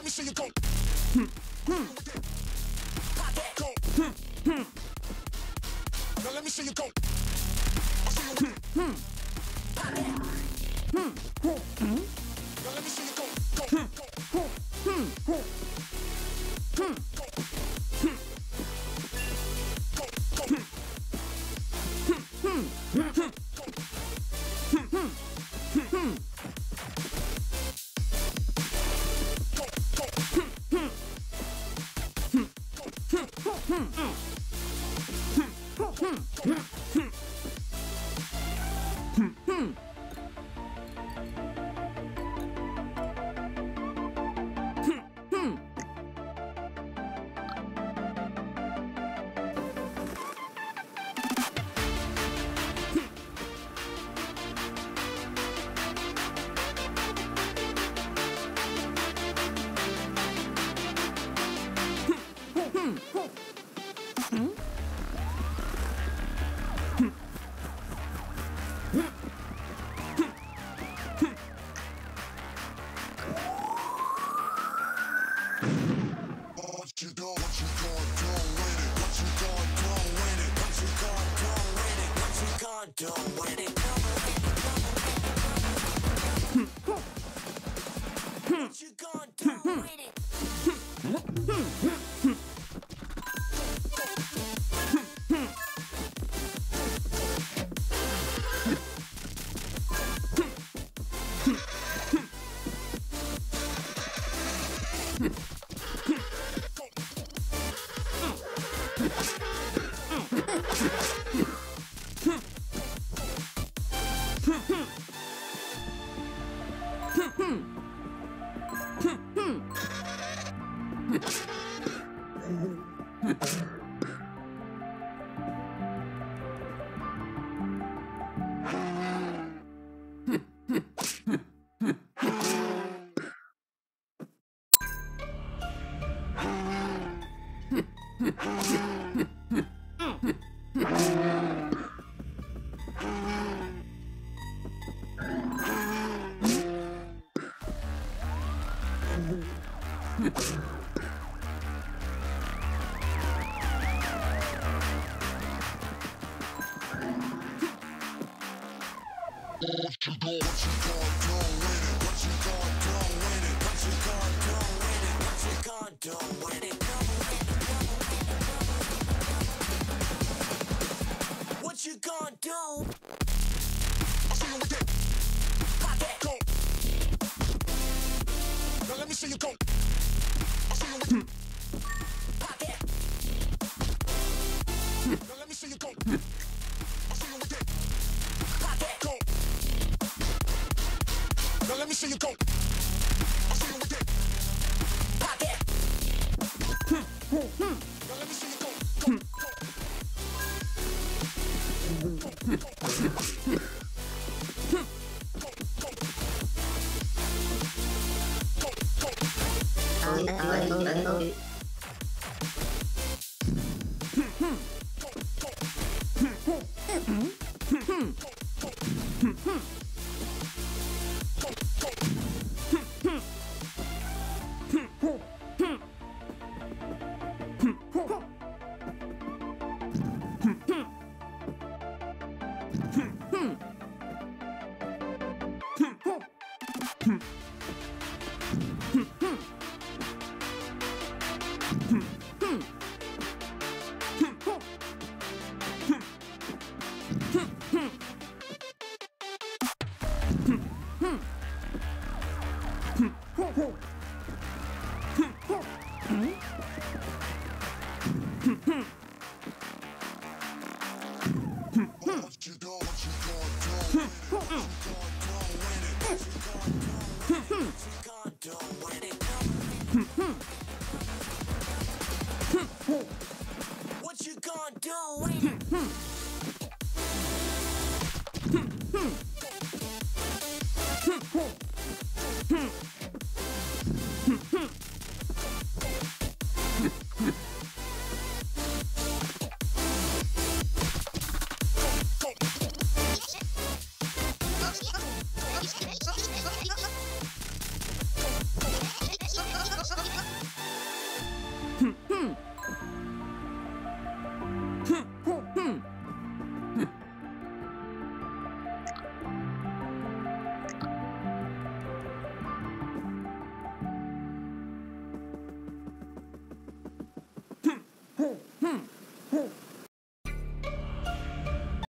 let me see you go. Hmm. Hmm. hmm. Me see you go. What you gonna with it? What you gonna do gonna do? I'll see you with it. Pop it. Go. Now let me see you go. I'll see you with it. Pop it. Now let me see you go. I see you with it. Pop it. Go. Now let me see you go. 嗯嗯嗯嗯。嗯 Hmm.